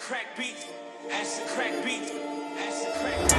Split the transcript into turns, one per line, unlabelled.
crack beat, acid crack beat, acid crack beat.